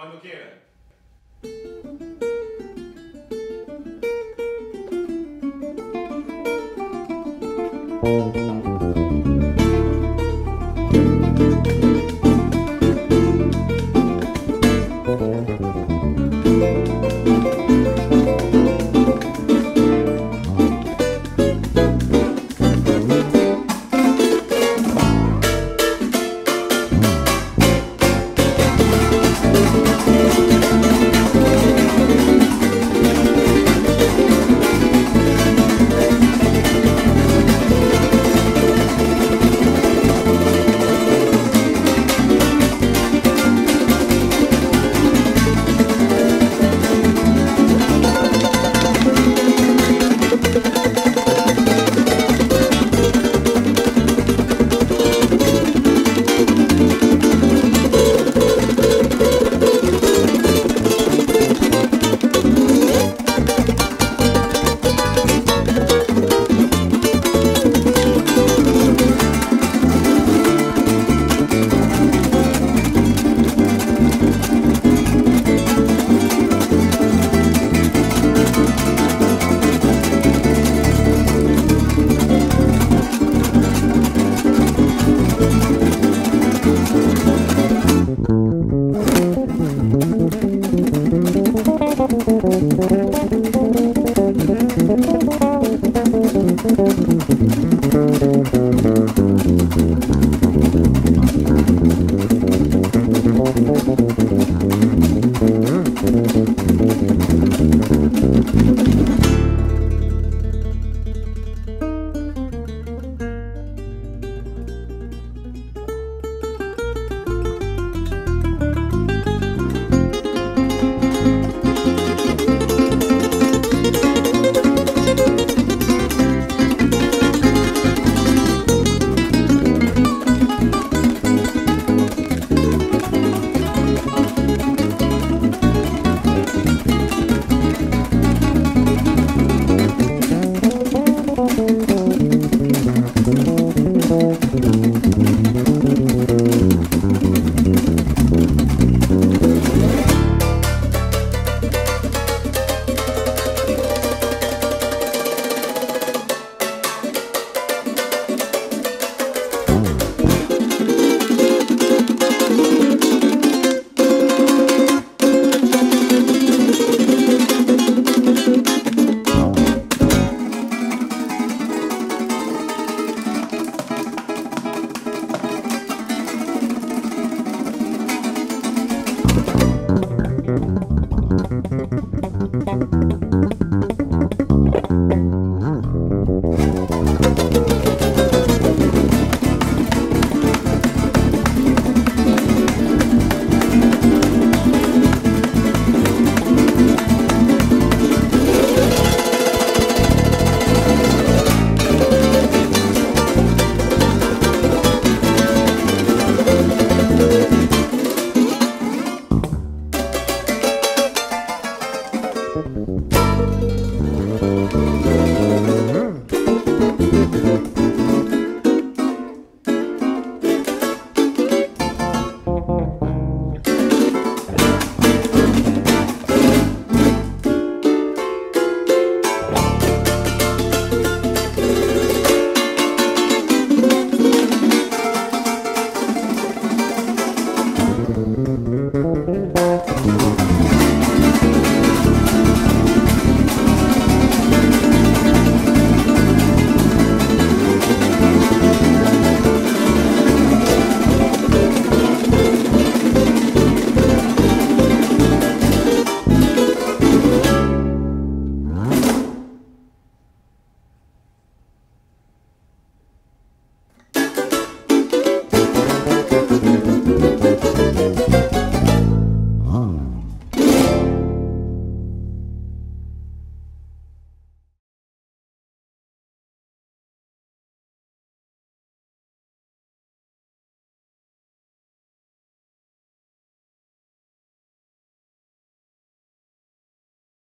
Quando queira. Música Música Thank you.